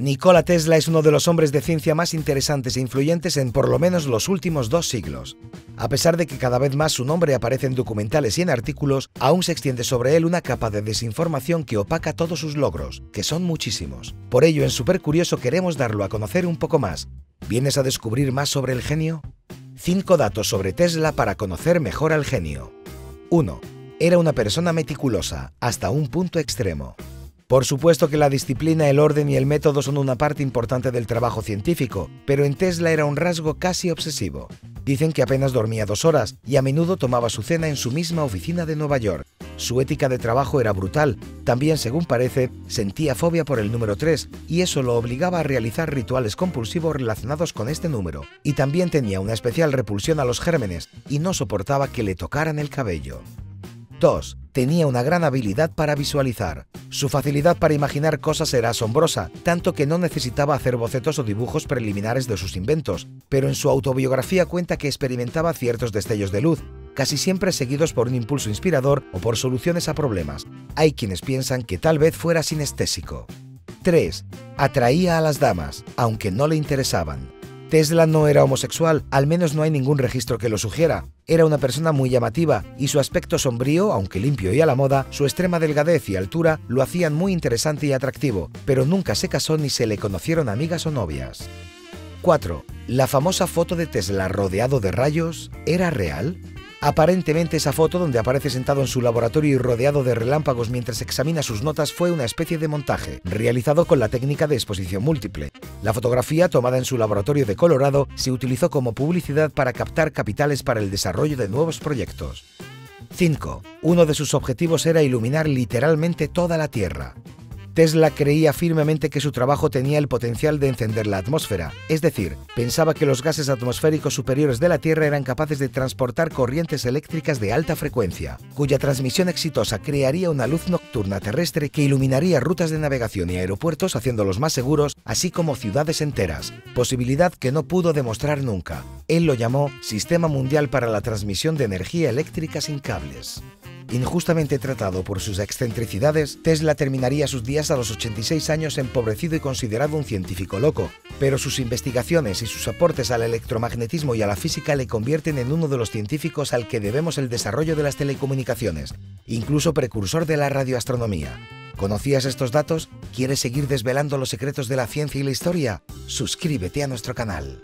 Nikola Tesla es uno de los hombres de ciencia más interesantes e influyentes en por lo menos los últimos dos siglos. A pesar de que cada vez más su nombre aparece en documentales y en artículos, aún se extiende sobre él una capa de desinformación que opaca todos sus logros, que son muchísimos. Por ello, en Super Curioso queremos darlo a conocer un poco más. ¿Vienes a descubrir más sobre el genio? 5 datos sobre Tesla para conocer mejor al genio. 1. Era una persona meticulosa, hasta un punto extremo. Por supuesto que la disciplina, el orden y el método son una parte importante del trabajo científico, pero en Tesla era un rasgo casi obsesivo. Dicen que apenas dormía dos horas y a menudo tomaba su cena en su misma oficina de Nueva York. Su ética de trabajo era brutal. También, según parece, sentía fobia por el número 3 y eso lo obligaba a realizar rituales compulsivos relacionados con este número. Y también tenía una especial repulsión a los gérmenes y no soportaba que le tocaran el cabello. 2. Tenía una gran habilidad para visualizar. Su facilidad para imaginar cosas era asombrosa, tanto que no necesitaba hacer bocetos o dibujos preliminares de sus inventos, pero en su autobiografía cuenta que experimentaba ciertos destellos de luz, casi siempre seguidos por un impulso inspirador o por soluciones a problemas. Hay quienes piensan que tal vez fuera sinestésico. 3. Atraía a las damas, aunque no le interesaban. Tesla no era homosexual, al menos no hay ningún registro que lo sugiera. Era una persona muy llamativa y su aspecto sombrío, aunque limpio y a la moda, su extrema delgadez y altura lo hacían muy interesante y atractivo, pero nunca se casó ni se le conocieron amigas o novias. 4. ¿La famosa foto de Tesla rodeado de rayos era real? Aparentemente esa foto donde aparece sentado en su laboratorio y rodeado de relámpagos mientras examina sus notas fue una especie de montaje, realizado con la técnica de exposición múltiple. La fotografía, tomada en su laboratorio de Colorado, se utilizó como publicidad para captar capitales para el desarrollo de nuevos proyectos. 5. Uno de sus objetivos era iluminar literalmente toda la Tierra. Tesla creía firmemente que su trabajo tenía el potencial de encender la atmósfera, es decir, pensaba que los gases atmosféricos superiores de la Tierra eran capaces de transportar corrientes eléctricas de alta frecuencia, cuya transmisión exitosa crearía una luz nocturna terrestre que iluminaría rutas de navegación y aeropuertos haciéndolos más seguros, así como ciudades enteras, posibilidad que no pudo demostrar nunca. Él lo llamó Sistema Mundial para la Transmisión de Energía Eléctrica sin Cables. Injustamente tratado por sus excentricidades, Tesla terminaría sus días a los 86 años empobrecido y considerado un científico loco, pero sus investigaciones y sus aportes al electromagnetismo y a la física le convierten en uno de los científicos al que debemos el desarrollo de las telecomunicaciones, incluso precursor de la radioastronomía. ¿Conocías estos datos? ¿Quieres seguir desvelando los secretos de la ciencia y la historia? Suscríbete a nuestro canal.